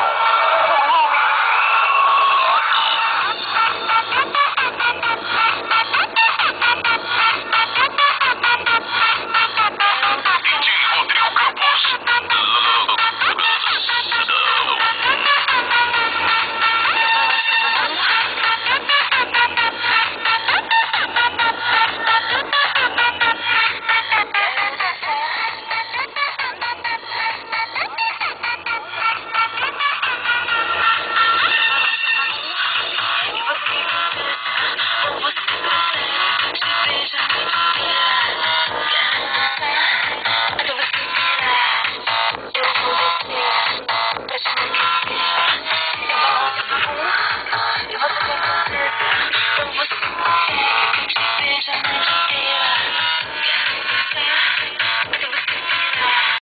Castle.